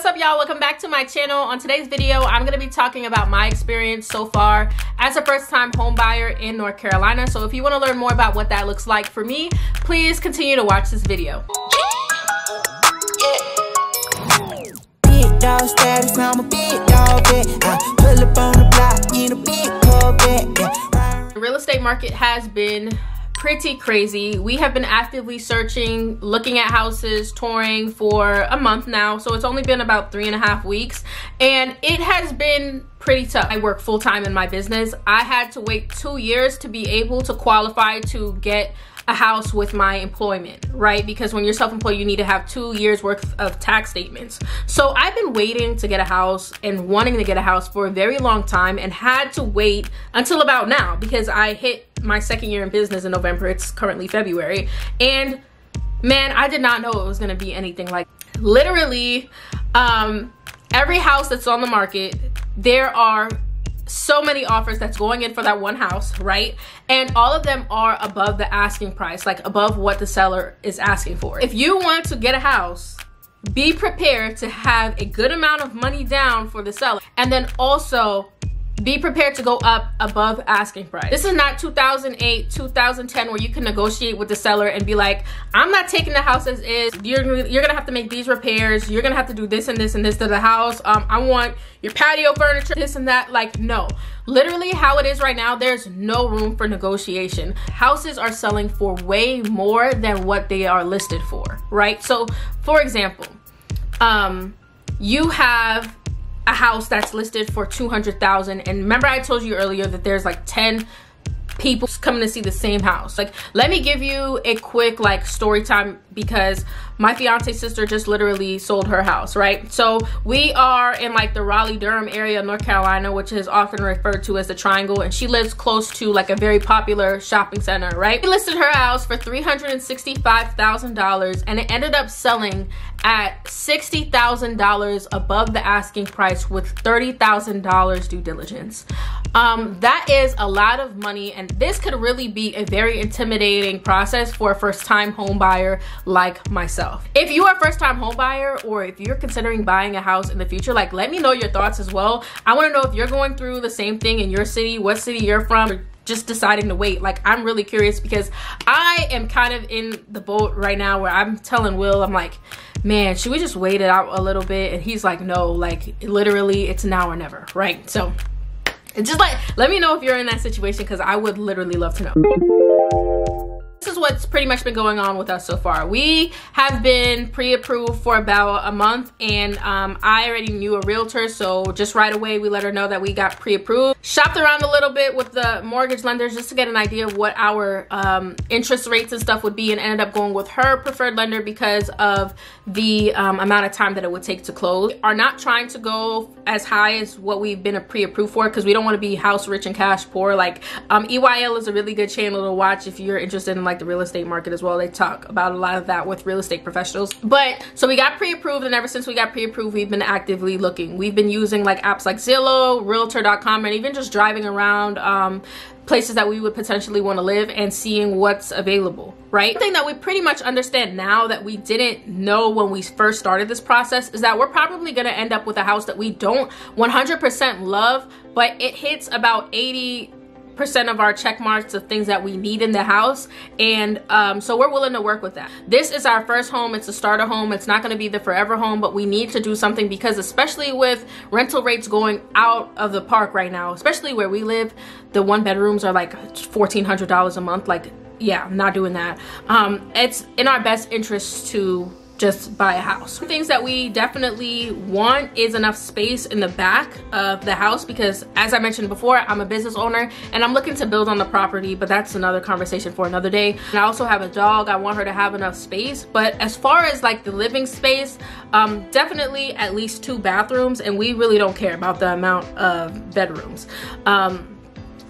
what's up y'all? Welcome back to my channel. On today's video i'm going to be talking about my experience so far as a first time home buyer in north carolina. So if you want to learn more about what that looks like for me please continue to watch this video. The real estate market has been pretty crazy. We have been actively searching, looking at houses, touring for a month now. So it's only been about three and a half weeks. And it has been pretty tough. I work full time in my business. I had to wait two years to be able to qualify to get a house with my employment, right? Because when you're self-employed, you need to have two years worth of tax statements. So I've been waiting to get a house and wanting to get a house for a very long time and had to wait until about now because I hit my second year in business in November. It's currently February. And man, I did not know it was gonna be anything like literally um, every house that's on the market, there are so many offers that's going in for that one house, right? And all of them are above the asking price, like above what the seller is asking for. If you want to get a house, be prepared to have a good amount of money down for the seller and then also be prepared to go up above asking price. This is not 2008, 2010 where you can negotiate with the seller and be like, I'm not taking the house as is. You're, you're gonna have to make these repairs. You're gonna have to do this and this and this to the house. Um, I want your patio furniture, this and that. Like, no. Literally how it is right now, there's no room for negotiation. Houses are selling for way more than what they are listed for, right? So, for example, um, you have a house that's listed for 200,000 and remember I told you earlier that there's like 10 people coming to see the same house. Like let me give you a quick like story time because my fiance sister just literally sold her house right? So we are in like the raleigh durham area of north carolina which is often referred to as the triangle and she lives close to like a very popular shopping center right? We listed her house for $365000 and it ended up selling at $60,000 above the asking price with $30,000 due diligence. Um, that is a lot of money and this could really be a very intimidating process for a first time home buyer like myself. If you are a first time home buyer or if you're considering buying a house in the future, like let me know your thoughts as well. I wanna know if you're going through the same thing in your city, what city you're from, just deciding to wait. Like I'm really curious because I am kind of in the boat right now where I'm telling Will, I'm like, man, should we just wait it out a little bit? And he's like, no, like literally it's now or never, right? So just like, let me know if you're in that situation because I would literally love to know what's pretty much been going on with us so far. We have been pre-approved for about a month and um, I already knew a realtor so just right away we let her know that we got pre-approved. Shopped around a little bit with the mortgage lenders just to get an idea of what our um, interest rates and stuff would be and ended up going with her preferred lender because of the um, amount of time that it would take to close. We are not trying to go as high as what we've been pre-approved for because we don't want to be house rich and cash poor. Like um, EYL is a really good channel to watch if you're interested in like the real estate market as well. They talk about a lot of that with real estate professionals. But so we got pre-approved and ever since we got pre-approved, we've been actively looking. We've been using like apps like Zillow, Realtor.com, and even just driving around um, places that we would potentially want to live and seeing what's available, right? One thing that we pretty much understand now that we didn't know when we first started this process is that we're probably going to end up with a house that we don't 100% love, but it hits about 80 percent of our check marks of things that we need in the house and um, so we're willing to work with that. This is our first home it's a starter home it's not going to be the forever home but we need to do something because especially with rental rates going out of the park right now especially where we live the one bedrooms are like $1400 a month like yeah I'm not doing that. Um, it's in our best interest to just buy a house. Things that we definitely want is enough space in the back of the house because as I mentioned before, I'm a business owner and I'm looking to build on the property, but that's another conversation for another day. And I also have a dog. I want her to have enough space. But as far as like the living space, um, definitely at least two bathrooms and we really don't care about the amount of bedrooms. Um,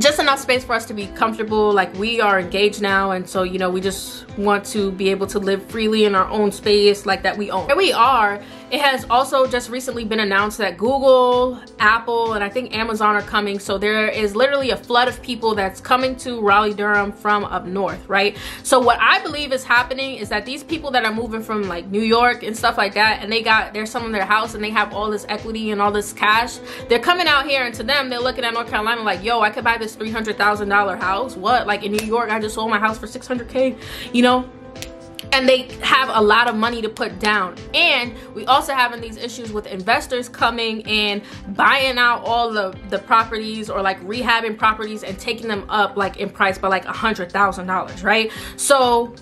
just enough space for us to be comfortable. Like we are engaged now and so you know we just want to be able to live freely in our own space like that we own. Where we are it has also just recently been announced that Google, Apple, and I think Amazon are coming. So there is literally a flood of people that's coming to Raleigh Durham from up north, right? So what I believe is happening is that these people that are moving from like New York and stuff like that, and they got they're selling their house and they have all this equity and all this cash, they're coming out here and to them they're looking at North Carolina like, yo, I could buy this three hundred thousand dollar house. What? Like in New York, I just sold my house for six hundred k. You know and they have a lot of money to put down. And we also having these issues with investors coming and buying out all the the properties or like rehabbing properties and taking them up like in price by like a hundred thousand dollars right? So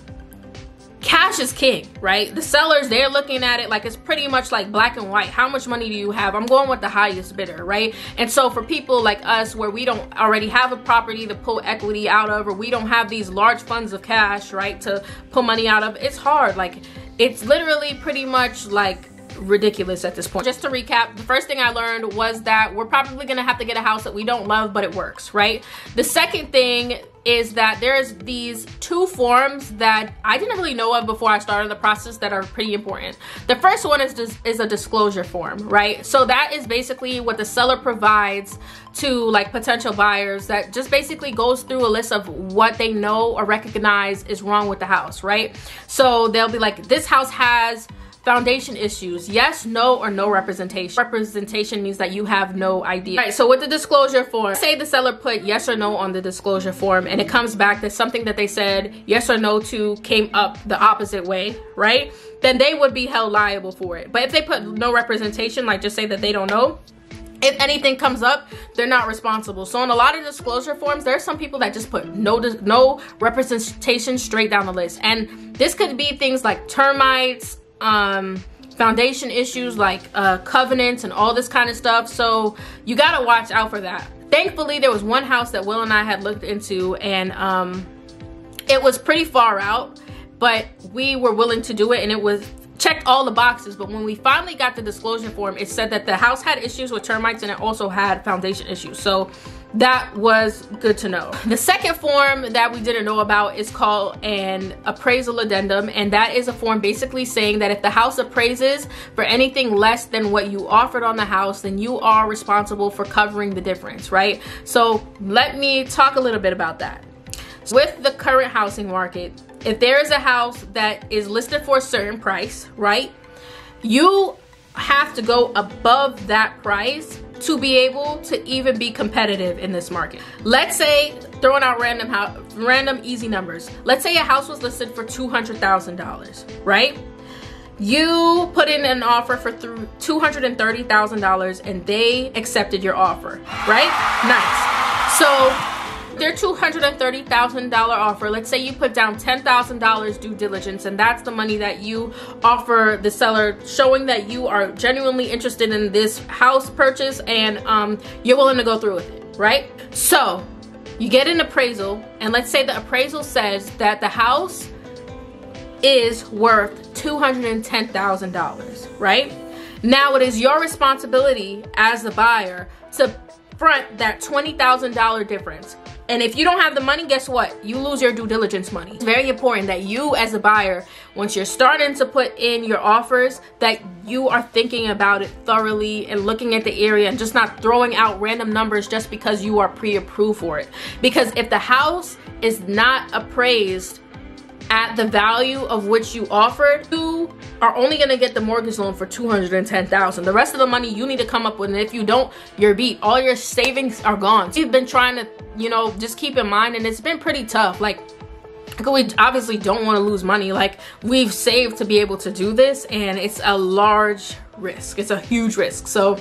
cash is king, right? The sellers, they're looking at it like it's pretty much like black and white. How much money do you have? I'm going with the highest bidder, right? And so for people like us where we don't already have a property to pull equity out of or we don't have these large funds of cash, right, to pull money out of, it's hard. Like it's literally pretty much like ridiculous at this point. Just to recap, the first thing I learned was that we're probably gonna have to get a house that we don't love, but it works, right? The second thing is that there's these two forms that I didn't really know of before I started the process that are pretty important. The first one is is a disclosure form, right? So that is basically what the seller provides to like potential buyers that just basically goes through a list of what they know or recognize is wrong with the house, right? So they'll be like, this house has Foundation issues, yes, no, or no representation. Representation means that you have no idea. All right, so with the disclosure form, say the seller put yes or no on the disclosure form and it comes back that something that they said yes or no to came up the opposite way, right? Then they would be held liable for it. But if they put no representation, like just say that they don't know, if anything comes up, they're not responsible. So in a lot of disclosure forms, there are some people that just put no no representation straight down the list. And this could be things like termites, um, foundation issues like uh, covenants and all this kind of stuff. So you gotta watch out for that. Thankfully, there was one house that Will and I had looked into and um, it was pretty far out, but we were willing to do it and it was checked all the boxes. But when we finally got the disclosure form, it said that the house had issues with termites and it also had foundation issues. So that was good to know. The second form that we didn't know about is called an appraisal addendum and that is a form basically saying that if the house appraises for anything less than what you offered on the house then you are responsible for covering the difference, right? So let me talk a little bit about that. With the current housing market, if there is a house that is listed for a certain price, right? You have to go above that price to be able to even be competitive in this market. Let's say, throwing out random random easy numbers. Let's say a house was listed for $200,000, right? You put in an offer for $230,000 and they accepted your offer, right? Nice. So their $230,000 offer, let's say you put down $10,000 due diligence and that's the money that you offer the seller showing that you are genuinely interested in this house purchase and um, you're willing to go through with it, right? So you get an appraisal and let's say the appraisal says that the house is worth $210,000, right? Now it is your responsibility as the buyer to front that $20,000 difference. And if you don't have the money, guess what? You lose your due diligence money. It's very important that you as a buyer, once you're starting to put in your offers, that you are thinking about it thoroughly and looking at the area and just not throwing out random numbers just because you are pre-approved for it. Because if the house is not appraised at the value of which you offered, you are only gonna get the mortgage loan for 210,000. The rest of the money you need to come up with, and if you don't, you're beat. All your savings are gone. So you've been trying to, you know, just keep in mind, and it's been pretty tough. Like, we obviously don't want to lose money. Like, we've saved to be able to do this, and it's a large risk. It's a huge risk. So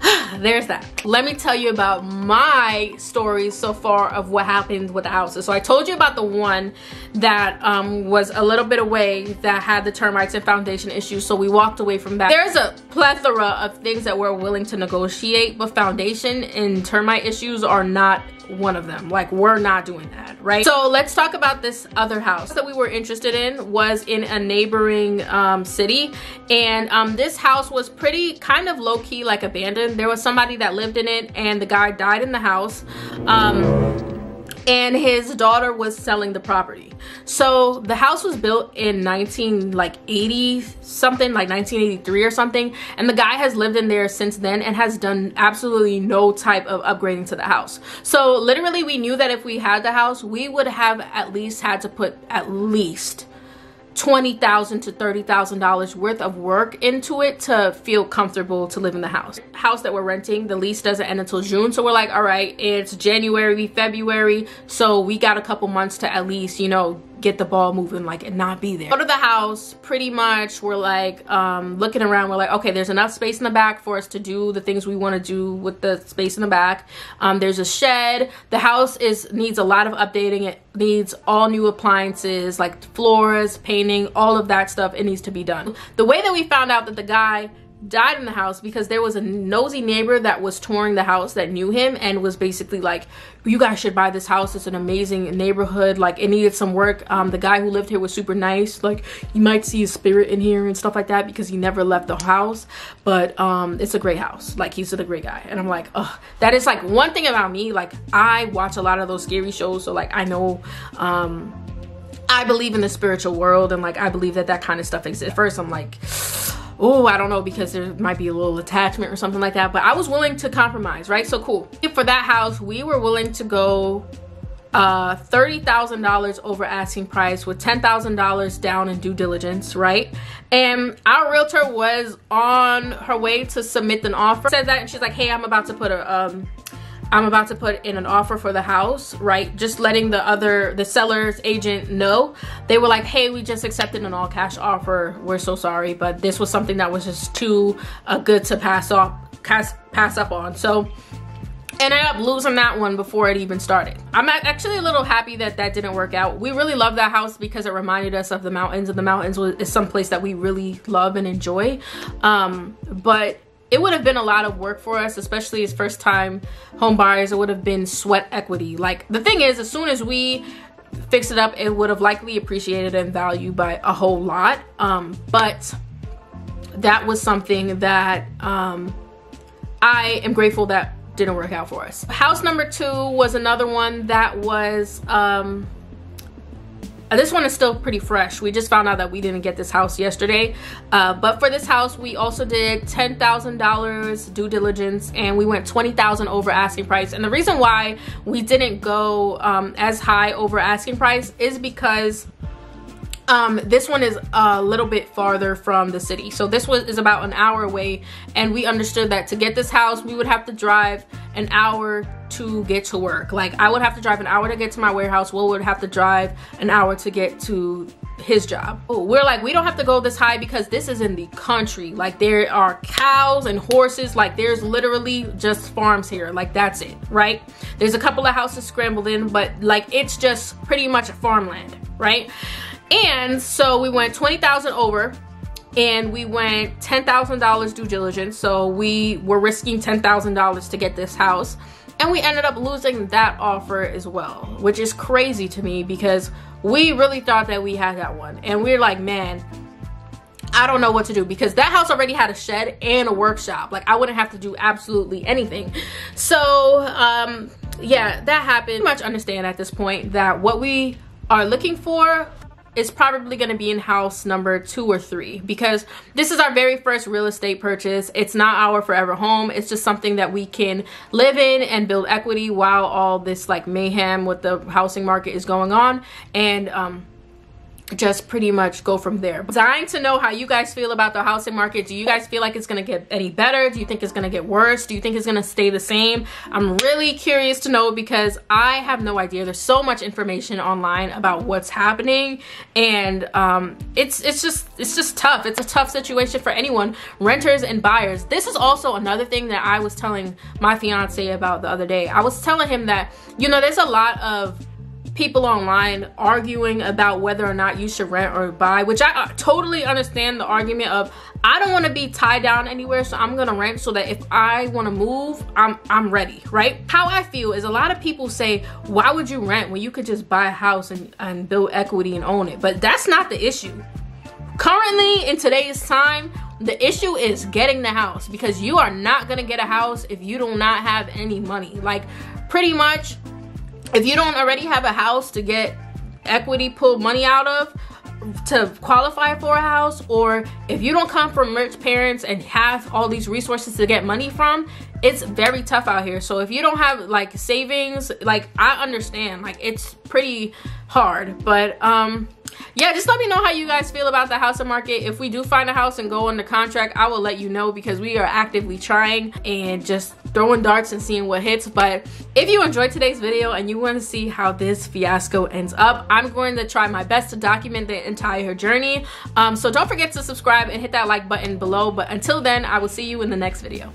there's that. Let me tell you about my stories so far of what happened with the houses. So I told you about the one that um, was a little bit away that had the termites and foundation issues. So we walked away from that. There's a plethora of things that we're willing to negotiate, but foundation and termite issues are not one of them. Like we're not doing that, right? So let's talk about this other house that we were interested in was in a neighboring um, city. And um, this house was pretty kind of low key, like abandoned. There was somebody that lived in it and the guy died in the house. Um, and his daughter was selling the property. So the house was built in 19 like 80 something like 1983 or something and the guy has lived in there since then and has done absolutely no type of upgrading to the house. So literally we knew that if we had the house, we would have at least had to put at least 20,000 to $30,000 worth of work into it to feel comfortable to live in the house. House that we're renting, the lease doesn't end until June. So we're like, all right, it's January, February. So we got a couple months to at least, you know, get the ball moving like and not be there. Go to the house, pretty much we're like um, looking around, we're like, okay, there's enough space in the back for us to do the things we want to do with the space in the back. Um, there's a shed. The house is needs a lot of updating. It needs all new appliances like floors, painting, all of that stuff. It needs to be done. The way that we found out that the guy died in the house because there was a nosy neighbor that was touring the house that knew him and was basically like you guys should buy this house. It's an amazing neighborhood. Like it needed some work. Um, the guy who lived here was super nice. Like you might see his spirit in here and stuff like that because he never left the house but um, it's a great house. Like he's a great guy. And i'm like oh that is like one thing about me. Like i watch a lot of those scary shows so like i know um, i believe in the spiritual world and like i believe that that kind of stuff exists. First i'm like oh, I don't know, because there might be a little attachment or something like that. But I was willing to compromise, right? So cool. For that house, we were willing to go uh $30,000 over asking price with $10,000 down in due diligence, right? And our realtor was on her way to submit an offer. Said that and she's like, "Hey, I'm about to put a um I'm about to put in an offer for the house, right? Just letting the other, the seller's agent know. They were like, hey, we just accepted an all cash offer. We're so sorry, but this was something that was just too uh, good to pass off, pass, pass up on. So ended up losing that one before it even started. I'm actually a little happy that that didn't work out. We really love that house because it reminded us of the mountains and the mountains is some place that we really love and enjoy. Um, but it would have been a lot of work for us, especially as first time home buyers. It would have been sweat equity. Like the thing is, as soon as we fix it up, it would have likely appreciated in value by a whole lot. Um, but that was something that um, I am grateful that didn't work out for us. House number two was another one that was um, uh, this one is still pretty fresh. We just found out that we didn't get this house yesterday. Uh, but for this house, we also did $10,000 due diligence and we went 20,000 over asking price. And the reason why we didn't go um, as high over asking price is because um, this one is a little bit farther from the city. So this was is about an hour away and we understood that to get this house, we would have to drive an hour to get to work. Like I would have to drive an hour to get to my warehouse. Will would have to drive an hour to get to his job. We're like, we don't have to go this high because this is in the country. Like there are cows and horses. Like there's literally just farms here. Like that's it, right? There's a couple of houses scrambled in, but like it's just pretty much farmland, right? And so we went 20,000 over and we went $10,000 due diligence. So we were risking $10,000 to get this house. And we ended up losing that offer as well, which is crazy to me because we really thought that we had that one. And we are like, man, I don't know what to do because that house already had a shed and a workshop. Like I wouldn't have to do absolutely anything. So, um, yeah, that happened. Pretty much understand at this point that what we are looking for it's probably going to be in house number two or three because this is our very first real estate purchase. It's not our forever home. It's just something that we can live in and build equity while all this like mayhem with the housing market is going on. And um, just pretty much go from there. Dying to know how you guys feel about the housing market. Do you guys feel like it's gonna get any better? Do you think it's gonna get worse? Do you think it's gonna stay the same? I'm really curious to know because I have no idea. There's so much information online about what's happening and um, it's it's just it's just tough. It's a tough situation for anyone, renters and buyers. This is also another thing that I was telling my fiance about the other day. I was telling him that, you know, there's a lot of people online arguing about whether or not you should rent or buy, which I uh, totally understand the argument of I don't want to be tied down anywhere, so I'm gonna rent so that if I want to move, I'm I'm ready, right? How I feel is a lot of people say, why would you rent when you could just buy a house and, and build equity and own it? But that's not the issue. Currently, in today's time, the issue is getting the house because you are not gonna get a house if you do not have any money. Like, pretty much if you don't already have a house to get equity pulled money out of to qualify for a house or if you don't come from rich parents and have all these resources to get money from it's very tough out here. So if you don't have like savings like i understand like it's pretty hard. But um yeah just let me know how you guys feel about the housing market. If we do find a house and go under contract i will let you know because we are actively trying and just throwing darts and seeing what hits. But if you enjoyed today's video and you want to see how this fiasco ends up i'm going to try my best to document the entire journey. Um, so don't forget to subscribe and hit that like button below. But until then i will see you in the next video